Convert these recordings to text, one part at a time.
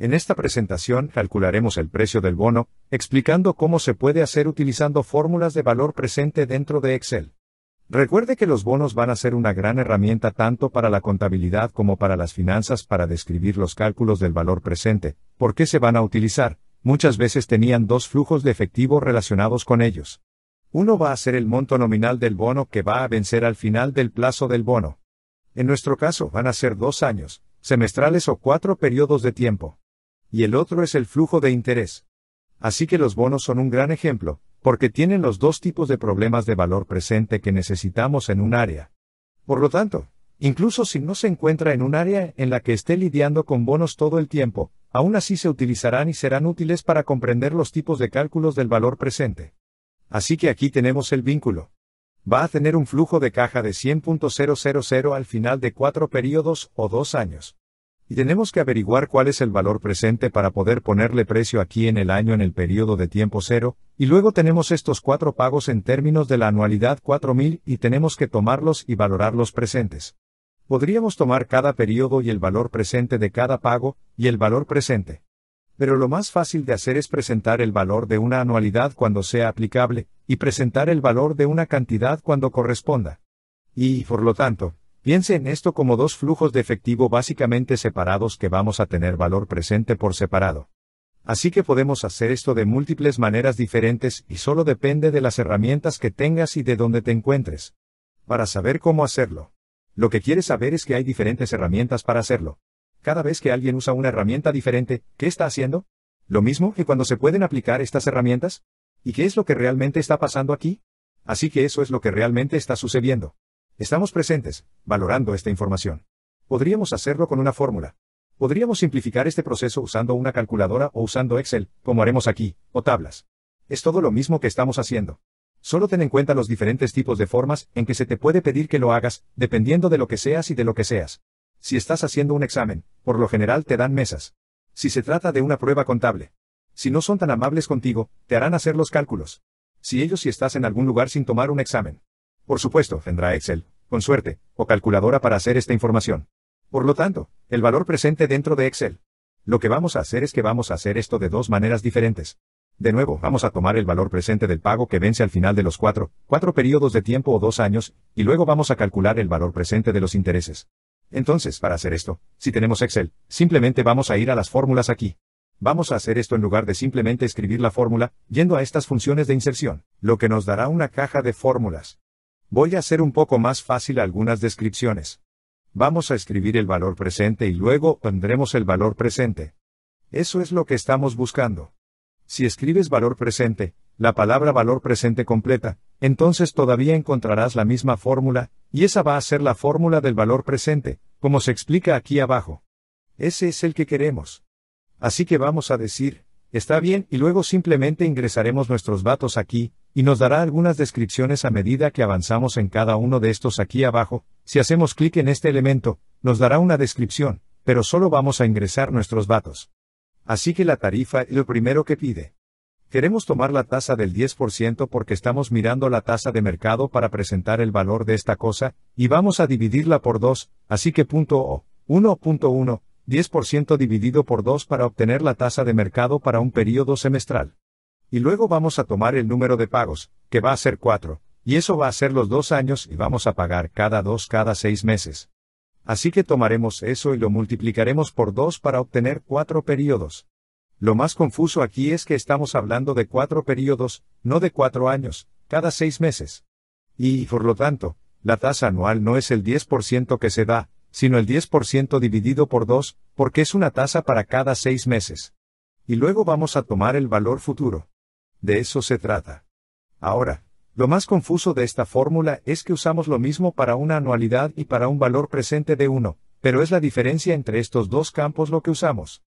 En esta presentación calcularemos el precio del bono, explicando cómo se puede hacer utilizando fórmulas de valor presente dentro de Excel. Recuerde que los bonos van a ser una gran herramienta tanto para la contabilidad como para las finanzas para describir los cálculos del valor presente. ¿Por qué se van a utilizar? Muchas veces tenían dos flujos de efectivo relacionados con ellos. Uno va a ser el monto nominal del bono que va a vencer al final del plazo del bono. En nuestro caso van a ser dos años, semestrales o cuatro periodos de tiempo y el otro es el flujo de interés. Así que los bonos son un gran ejemplo, porque tienen los dos tipos de problemas de valor presente que necesitamos en un área. Por lo tanto, incluso si no se encuentra en un área en la que esté lidiando con bonos todo el tiempo, aún así se utilizarán y serán útiles para comprender los tipos de cálculos del valor presente. Así que aquí tenemos el vínculo. Va a tener un flujo de caja de 100.000 al final de cuatro periodos o dos años. Y tenemos que averiguar cuál es el valor presente para poder ponerle precio aquí en el año en el periodo de tiempo cero, y luego tenemos estos cuatro pagos en términos de la anualidad 4000 y tenemos que tomarlos y valorarlos presentes. Podríamos tomar cada periodo y el valor presente de cada pago, y el valor presente. Pero lo más fácil de hacer es presentar el valor de una anualidad cuando sea aplicable, y presentar el valor de una cantidad cuando corresponda. Y, por lo tanto, Piense en esto como dos flujos de efectivo básicamente separados que vamos a tener valor presente por separado. Así que podemos hacer esto de múltiples maneras diferentes y solo depende de las herramientas que tengas y de dónde te encuentres. Para saber cómo hacerlo. Lo que quieres saber es que hay diferentes herramientas para hacerlo. Cada vez que alguien usa una herramienta diferente, ¿qué está haciendo? Lo mismo que cuando se pueden aplicar estas herramientas. ¿Y qué es lo que realmente está pasando aquí? Así que eso es lo que realmente está sucediendo. Estamos presentes, valorando esta información. Podríamos hacerlo con una fórmula. Podríamos simplificar este proceso usando una calculadora o usando Excel, como haremos aquí, o tablas. Es todo lo mismo que estamos haciendo. Solo ten en cuenta los diferentes tipos de formas en que se te puede pedir que lo hagas, dependiendo de lo que seas y de lo que seas. Si estás haciendo un examen, por lo general te dan mesas. Si se trata de una prueba contable. Si no son tan amables contigo, te harán hacer los cálculos. Si ellos si estás en algún lugar sin tomar un examen. Por supuesto, tendrá Excel, con suerte, o calculadora para hacer esta información. Por lo tanto, el valor presente dentro de Excel. Lo que vamos a hacer es que vamos a hacer esto de dos maneras diferentes. De nuevo, vamos a tomar el valor presente del pago que vence al final de los cuatro, cuatro periodos de tiempo o dos años, y luego vamos a calcular el valor presente de los intereses. Entonces, para hacer esto, si tenemos Excel, simplemente vamos a ir a las fórmulas aquí. Vamos a hacer esto en lugar de simplemente escribir la fórmula, yendo a estas funciones de inserción, lo que nos dará una caja de fórmulas. Voy a hacer un poco más fácil algunas descripciones. Vamos a escribir el valor presente y luego pondremos el valor presente. Eso es lo que estamos buscando. Si escribes valor presente, la palabra valor presente completa, entonces todavía encontrarás la misma fórmula, y esa va a ser la fórmula del valor presente, como se explica aquí abajo. Ese es el que queremos. Así que vamos a decir, está bien, y luego simplemente ingresaremos nuestros datos aquí, y nos dará algunas descripciones a medida que avanzamos en cada uno de estos aquí abajo, si hacemos clic en este elemento, nos dará una descripción, pero solo vamos a ingresar nuestros datos. Así que la tarifa es lo primero que pide. Queremos tomar la tasa del 10% porque estamos mirando la tasa de mercado para presentar el valor de esta cosa, y vamos a dividirla por 2, así que punto O, 1.1, 10% dividido por 2 para obtener la tasa de mercado para un periodo semestral. Y luego vamos a tomar el número de pagos, que va a ser 4, y eso va a ser los dos años y vamos a pagar cada dos cada seis meses. Así que tomaremos eso y lo multiplicaremos por 2 para obtener cuatro periodos. Lo más confuso aquí es que estamos hablando de cuatro periodos, no de cuatro años, cada seis meses. Y, por lo tanto, la tasa anual no es el 10% que se da, sino el 10% dividido por 2, porque es una tasa para cada seis meses. Y luego vamos a tomar el valor futuro. De eso se trata. Ahora, lo más confuso de esta fórmula es que usamos lo mismo para una anualidad y para un valor presente de 1, pero es la diferencia entre estos dos campos lo que usamos.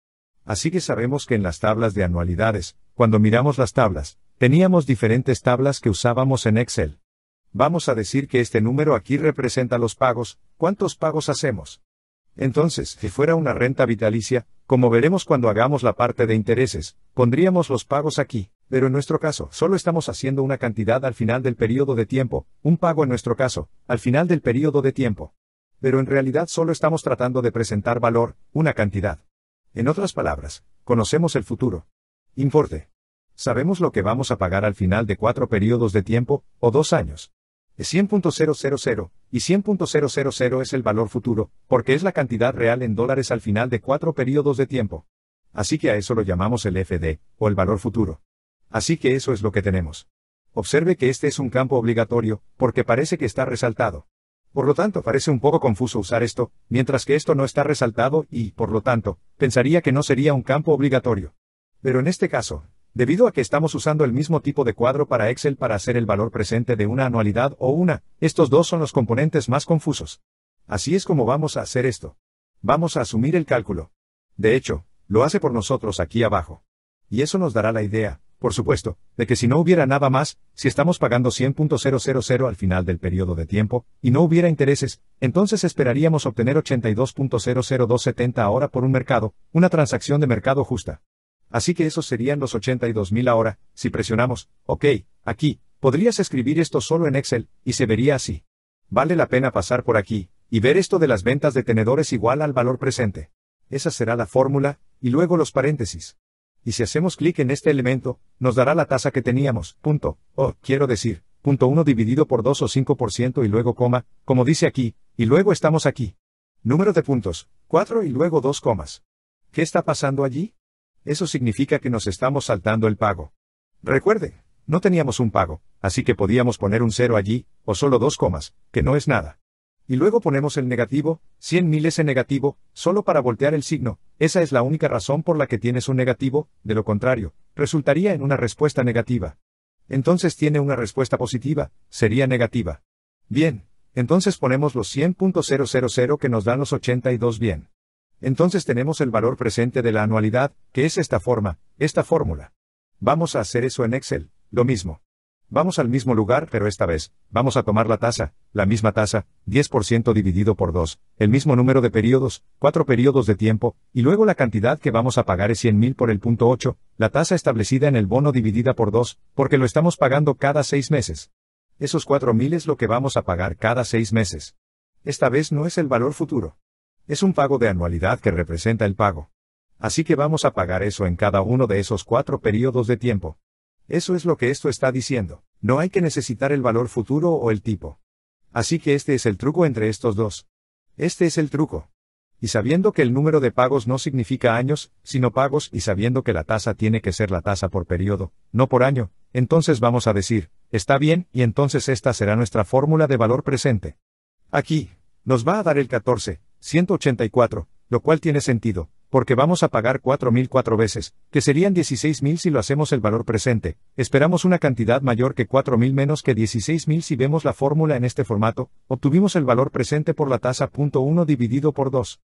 Así que sabemos que en las tablas de anualidades, cuando miramos las tablas, teníamos diferentes tablas que usábamos en Excel. Vamos a decir que este número aquí representa los pagos, ¿cuántos pagos hacemos? Entonces, si fuera una renta vitalicia, como veremos cuando hagamos la parte de intereses, pondríamos los pagos aquí. Pero en nuestro caso, solo estamos haciendo una cantidad al final del periodo de tiempo, un pago en nuestro caso, al final del periodo de tiempo. Pero en realidad solo estamos tratando de presentar valor, una cantidad. En otras palabras, conocemos el futuro. Importe. Sabemos lo que vamos a pagar al final de cuatro periodos de tiempo, o dos años. Es 100.000 y 100.000 es el valor futuro, porque es la cantidad real en dólares al final de cuatro periodos de tiempo. Así que a eso lo llamamos el FD, o el valor futuro. Así que eso es lo que tenemos. Observe que este es un campo obligatorio, porque parece que está resaltado. Por lo tanto, parece un poco confuso usar esto, mientras que esto no está resaltado y, por lo tanto, pensaría que no sería un campo obligatorio. Pero en este caso, Debido a que estamos usando el mismo tipo de cuadro para Excel para hacer el valor presente de una anualidad o una, estos dos son los componentes más confusos. Así es como vamos a hacer esto. Vamos a asumir el cálculo. De hecho, lo hace por nosotros aquí abajo. Y eso nos dará la idea, por supuesto, de que si no hubiera nada más, si estamos pagando 100.000 al final del periodo de tiempo, y no hubiera intereses, entonces esperaríamos obtener 82.00270 ahora por un mercado, una transacción de mercado justa. Así que esos serían los 82.000 ahora, si presionamos, ok, aquí, podrías escribir esto solo en Excel, y se vería así. Vale la pena pasar por aquí, y ver esto de las ventas de tenedores igual al valor presente. Esa será la fórmula, y luego los paréntesis. Y si hacemos clic en este elemento, nos dará la tasa que teníamos, punto, o, quiero decir, punto 1 dividido por 2 o 5% y luego coma, como dice aquí, y luego estamos aquí. Número de puntos, 4 y luego 2 comas. ¿Qué está pasando allí? Eso significa que nos estamos saltando el pago. Recuerde, no teníamos un pago, así que podíamos poner un cero allí, o solo dos comas, que no es nada. Y luego ponemos el negativo, 100.000 ese negativo, solo para voltear el signo, esa es la única razón por la que tienes un negativo, de lo contrario, resultaría en una respuesta negativa. Entonces tiene una respuesta positiva, sería negativa. Bien, entonces ponemos los 100.000 que nos dan los 82 bien. Entonces tenemos el valor presente de la anualidad, que es esta forma, esta fórmula. Vamos a hacer eso en Excel, lo mismo. Vamos al mismo lugar, pero esta vez, vamos a tomar la tasa, la misma tasa, 10% dividido por 2, el mismo número de periodos, 4 periodos de tiempo, y luego la cantidad que vamos a pagar es 100.000 por el punto 8, la tasa establecida en el bono dividida por 2, porque lo estamos pagando cada 6 meses. Esos 4.000 es lo que vamos a pagar cada 6 meses. Esta vez no es el valor futuro. Es un pago de anualidad que representa el pago. Así que vamos a pagar eso en cada uno de esos cuatro periodos de tiempo. Eso es lo que esto está diciendo. No hay que necesitar el valor futuro o el tipo. Así que este es el truco entre estos dos. Este es el truco. Y sabiendo que el número de pagos no significa años, sino pagos, y sabiendo que la tasa tiene que ser la tasa por periodo, no por año, entonces vamos a decir, está bien, y entonces esta será nuestra fórmula de valor presente. Aquí, nos va a dar el 14, 184, lo cual tiene sentido, porque vamos a pagar 4.000 cuatro veces, que serían 16.000 si lo hacemos el valor presente, esperamos una cantidad mayor que 4.000 menos que 16.000 si vemos la fórmula en este formato, obtuvimos el valor presente por la tasa .1 dividido por 2.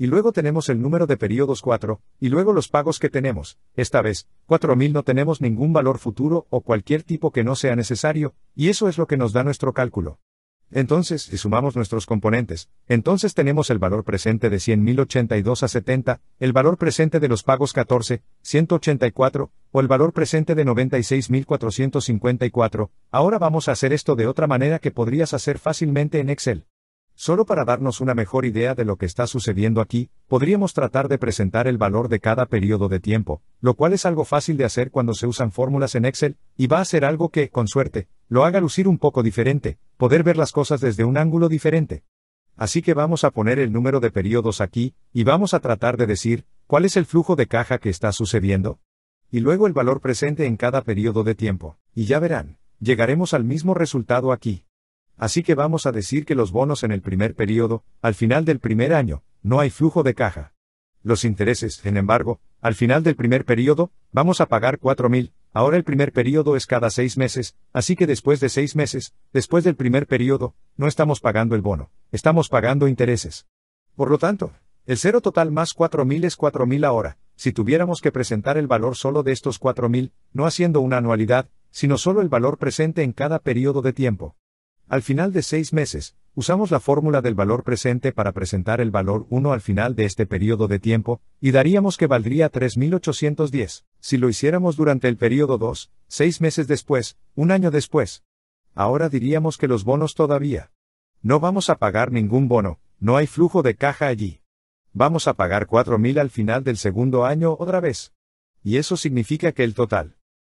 Y luego tenemos el número de periodos 4, y luego los pagos que tenemos, esta vez, 4.000 no tenemos ningún valor futuro o cualquier tipo que no sea necesario, y eso es lo que nos da nuestro cálculo. Entonces, si sumamos nuestros componentes, entonces tenemos el valor presente de 100.082 a 70, el valor presente de los pagos 14, 184, o el valor presente de 96.454. Ahora vamos a hacer esto de otra manera que podrías hacer fácilmente en Excel. Solo para darnos una mejor idea de lo que está sucediendo aquí, podríamos tratar de presentar el valor de cada periodo de tiempo, lo cual es algo fácil de hacer cuando se usan fórmulas en Excel, y va a ser algo que, con suerte, lo haga lucir un poco diferente, poder ver las cosas desde un ángulo diferente. Así que vamos a poner el número de periodos aquí, y vamos a tratar de decir, ¿cuál es el flujo de caja que está sucediendo? Y luego el valor presente en cada periodo de tiempo, y ya verán, llegaremos al mismo resultado aquí. Así que vamos a decir que los bonos en el primer periodo, al final del primer año, no hay flujo de caja. Los intereses, sin embargo, al final del primer periodo, vamos a pagar 4.000, ahora el primer periodo es cada seis meses, así que después de seis meses, después del primer periodo, no estamos pagando el bono, estamos pagando intereses. Por lo tanto, el cero total más 4.000 es 4.000 ahora, si tuviéramos que presentar el valor solo de estos 4.000, no haciendo una anualidad, sino solo el valor presente en cada periodo de tiempo. Al final de seis meses, usamos la fórmula del valor presente para presentar el valor 1 al final de este periodo de tiempo, y daríamos que valdría 3.810, si lo hiciéramos durante el periodo 2, seis meses después, un año después. Ahora diríamos que los bonos todavía. No vamos a pagar ningún bono, no hay flujo de caja allí. Vamos a pagar 4.000 al final del segundo año otra vez. Y eso significa que el total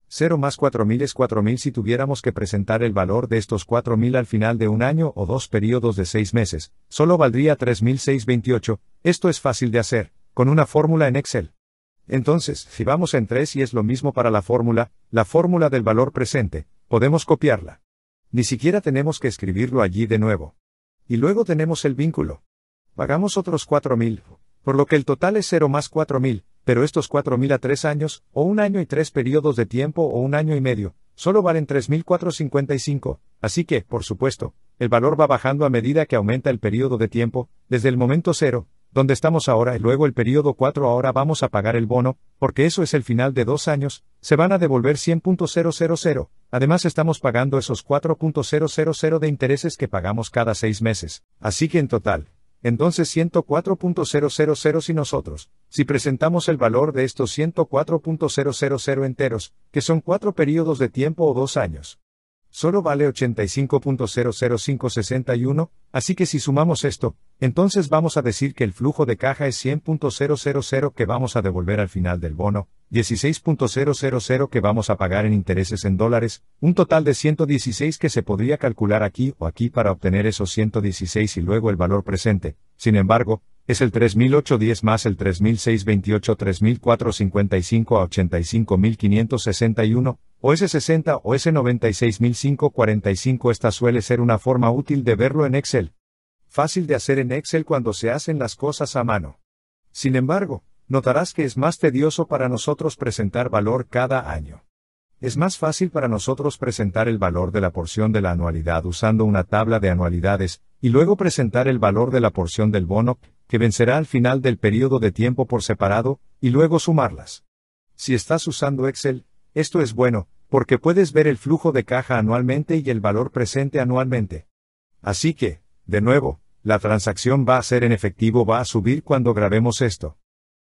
0 más 4.000 es 4.000 si tuviéramos que presentar el valor de estos 4.000 al final de un año o dos periodos de seis meses, solo valdría 3.628, esto es fácil de hacer, con una fórmula en Excel. Entonces, si vamos en 3 y es lo mismo para la fórmula, la fórmula del valor presente, podemos copiarla. Ni siquiera tenemos que escribirlo allí de nuevo. Y luego tenemos el vínculo. Pagamos otros 4.000, por lo que el total es 0 más 4.000, pero estos 4.000 a 3 años, o un año y 3 periodos de tiempo o un año y medio, solo valen 3.455, así que, por supuesto, el valor va bajando a medida que aumenta el periodo de tiempo, desde el momento 0, donde estamos ahora y luego el periodo 4 ahora vamos a pagar el bono, porque eso es el final de dos años, se van a devolver 100.000, además estamos pagando esos 4.000 de intereses que pagamos cada seis meses, así que en total, entonces 104.000 si nosotros, si presentamos el valor de estos 104.000 enteros, que son cuatro periodos de tiempo o dos años. Solo vale 85.00561, así que si sumamos esto, entonces vamos a decir que el flujo de caja es 100.000 que vamos a devolver al final del bono, 16.000 que vamos a pagar en intereses en dólares, un total de 116 que se podría calcular aquí o aquí para obtener esos 116 y luego el valor presente. Sin embargo, es el 300810 más el 3628 3455 a 85561, o ese 60 o ese 96545 esta suele ser una forma útil de verlo en Excel. Fácil de hacer en Excel cuando se hacen las cosas a mano. Sin embargo, notarás que es más tedioso para nosotros presentar valor cada año. Es más fácil para nosotros presentar el valor de la porción de la anualidad usando una tabla de anualidades, y luego presentar el valor de la porción del bono, que vencerá al final del periodo de tiempo por separado, y luego sumarlas. Si estás usando Excel, esto es bueno, porque puedes ver el flujo de caja anualmente y el valor presente anualmente. Así que, de nuevo, la transacción va a ser en efectivo va a subir cuando grabemos esto.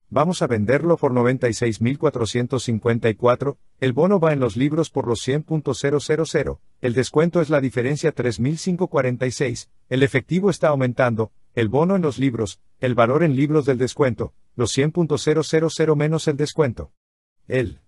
Vamos a venderlo por 96.454, el bono va en los libros por los 100.000, el descuento es la diferencia 3.546, el efectivo está aumentando, el bono en los libros, el valor en libros del descuento, los 100.000 menos el descuento. El